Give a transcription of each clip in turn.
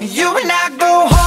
You and I go home.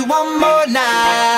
you one more night.